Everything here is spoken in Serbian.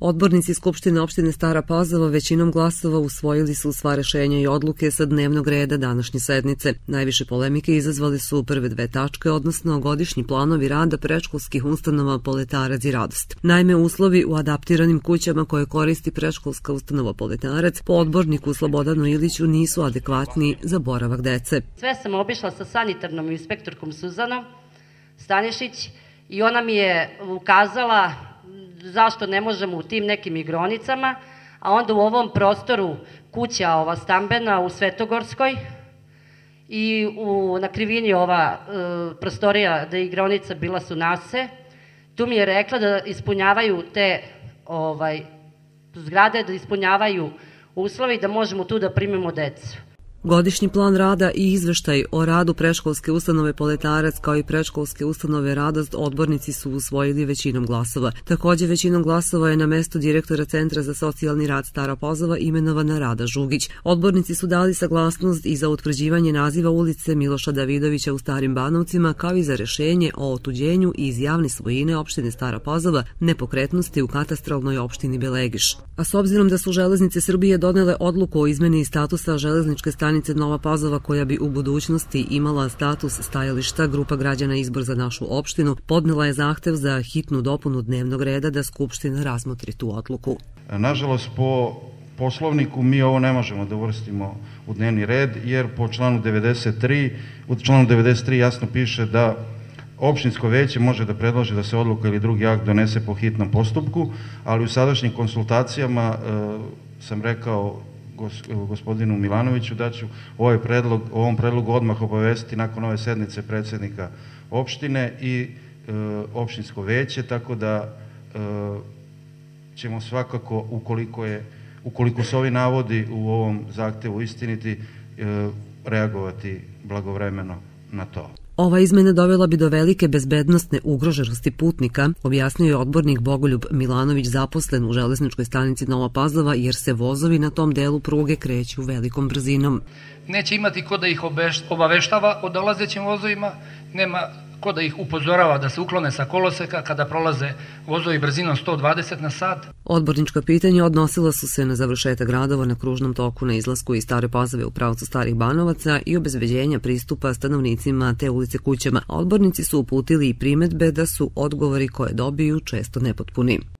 Odbornici Skupštine opštine Stara Pazova većinom glasova usvojili su sva rešenja i odluke sa dnevnog reda današnje sednice. Najviše polemike izazvali su prve dve tačke, odnosno godišnji planovi rada preškolskih ustanova Poletarac i Radost. Naime, uslovi u adaptiranim kućama koje koristi preškolska ustanova Poletarac po odborniku Slobodanu Iliću nisu adekvatni za boravak dece. Sve sam obišla sa sanitarnom inspektorkom Suzanom Stanišić i ona mi je ukazala zašto ne možemo u tim nekim igronicama, a onda u ovom prostoru kuća ova stambena u Svetogorskoj i u, na krivini ova e, prostorija da je igronica bila su nase, tu mi je rekla da ispunjavaju te ovaj, zgrade, da ispunjavaju uslovi da možemo tu da primimo decu. Godišnji plan rada i izveštaj o radu preškolske ustanove Poletarac kao i preškolske ustanove Radost odbornici su usvojili većinom glasova. Takođe većinom glasova je na mesto direktora Centra za socijalni rad Stara Pozova imenovana Rada Žugić. Odbornici su dali saglasnost i za utvrđivanje naziva ulice Miloša Davidovića u Starim Banovcima kao i za rešenje o otuđenju iz javne svojine opštine Stara Pozova nepokretnosti u katastralnoj opštini Belegiš. A s obzirom da su železnice Srbije donele odluku o izmeni statusa železničke stanice stanice Nova Pazova koja bi u budućnosti imala status stajališta grupa građana izbor za našu opštinu podnela je zahtev za hitnu dopunu dnevnog reda da Skupština razmotri tu odluku. Nažalost, po poslovniku mi ovo ne možemo da uvrstimo u dnevni red, jer po članu 93, u članu 93 jasno piše da opštinsko veće može da predloži da se odluka ili drugi akt donese po hitnom postupku, ali u sadašnjim konsultacijama e, sam rekao gospodinu Milanoviću da ću ovaj predlog, ovom predlogu odmah obavestiti nakon ove sednice predsednika opštine i e, opštinsko veće, tako da e, ćemo svakako, ukoliko, je, ukoliko se ovi navodi u ovom zahtevu istiniti, e, reagovati blagovremeno na to. Ova izmena dovela bi do velike bezbednostne ugroženosti putnika, objasnio je odbornik Bogoljub Milanović zaposlen u železničkoj stanici Nova Pazova jer se vozovi na tom delu pruge kreću velikom brzinom. Neće imati ko da ih obaveštava o dolazećim vozovima, nema ko da ih upozorava da se uklone sa koloseka kada prolaze vozovi brzinom 120 na sat. Odbornička pitanja odnosila su se na završetak gradova na kružnom toku na izlasku iz Stare Pazove u pravcu Starih Banovaca i obezbeđenja pristupa stanovnicima te ulice kućama. Odbornici su uputili i primetbe da su odgovori koje dobiju često nepotpuni.